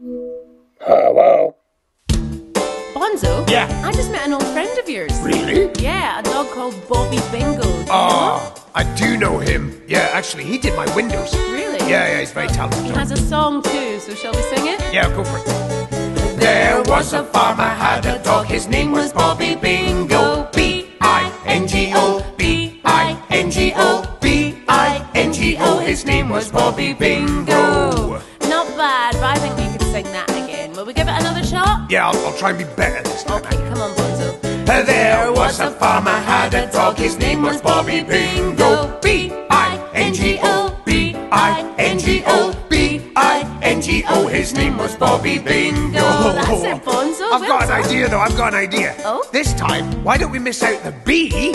Hello. Bonzo? Yeah. I just met an old friend of yours. Really? Yeah, a dog called Bobby Bingo. Ah, I do know him. Yeah, actually, he did my windows. Really? Yeah, yeah, he's very talented. He has a song too, so shall we sing it? Yeah, go for it. There was a farmer had a dog. His name was Bobby Bingo. B I N G O. B I N G O. B I N G O. His name was Bobby Bingo. Yeah, I'll, I'll try and be better this time. Okay, come on, Bonzo. There was a farmer had a dog. His name was Bobby Bingo. B I N G O. B I N G O. B I N G O. His name was Bobby Bingo. Oh, that's it, Bonzo. I've got an idea though. I've got an idea. Oh? This time, why don't we miss out the B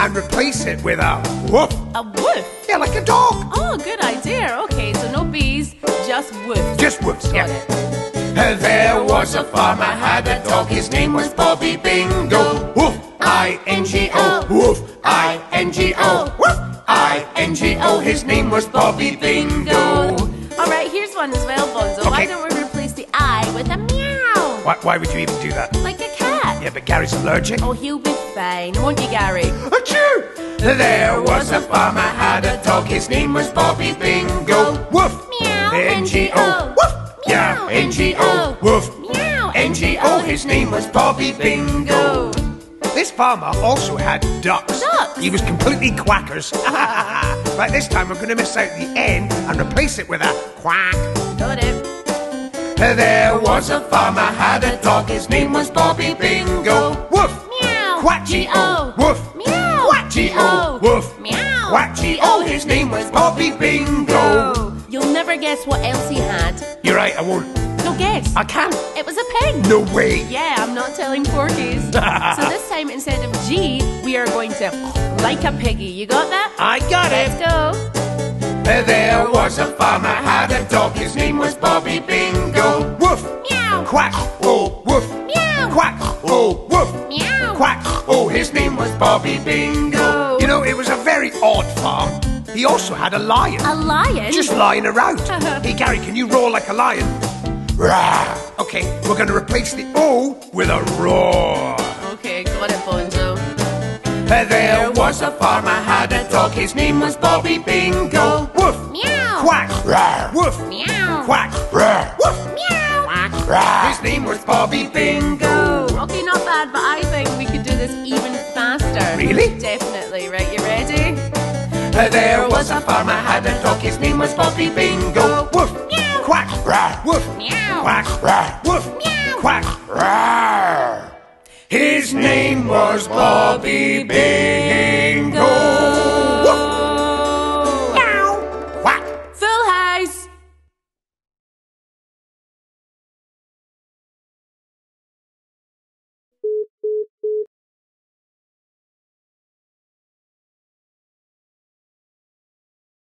and replace it with a woof? A woof. Yeah, like a dog. Oh, good idea. Okay, so no bees, just woofs. Just woofs. Got Yeah. it. There was a farmer had a dog. His name was Bobby Bingo. Woof. I N G O. Woof. I N G O. Woof. I N G O. His name was Bobby Bingo. All right, here's one as well, Bonzo. Okay. Why don't we replace the I with a meow? Why, why would you even do that? Like a cat. Yeah, but Gary's allergic. Oh, he'll be fine, won't you, Gary? Achoo! There was a farmer had a dog. His name was Bobby Bingo. Woof. Meow. N-G-O. Woof. Yeah. N-G-O. Woof. Meow. N-G-O. His name was Bobby Bingo. This farmer also had ducks. Ducks? He was completely quackers. but this time we're going to miss out the N and replace it with a quack. Got it. There was a farmer had a dog. His name was Bobby Bingo. Woof. Meow. Quack G-O. Woof. Meow. Quack G-O. Woof. Meow. Quack G-O. His name was Bobby Bingo. Guess what else he had. You're right, I won't. No guess. I can't. It was a pig. No way. Yeah, I'm not telling porkies. so this time instead of G, we are going to like a piggy. You got that? I got it! Let's go. There was a farmer had a dog. His name was Bobby Bingo. Woof. Meow. Quack. Oh, woof. Meow. Quack. Oh, woof. Meow. Quack. Oh, his name was Bobby Bingo. You know, it was a very odd farm. He also had a lion. A lion? Just lying around. Uh-huh. hey, Gary, can you roar like a lion? Rah. Okay, we're going to replace the O with a roar. Okay, got it, Bonzo. There was a farmer had a dog. His name was Bobby Bingo. Woof. Meow. Quack. Rah. Woof. Meow. Quack. Rah. Woof. Meow. Quack. Rah. His name was Bobby Bingo. Okay, not bad, but I think we could do this even faster. Really? Definitely. Right, you ready? There was a farmer had a dog. His name was Bobby Bingo. Woof. Meow. Quack. Rah. Woof. Meow. Quack. Rah. Woof. Meow. Quack. Rah. His name was Bobby Bingo.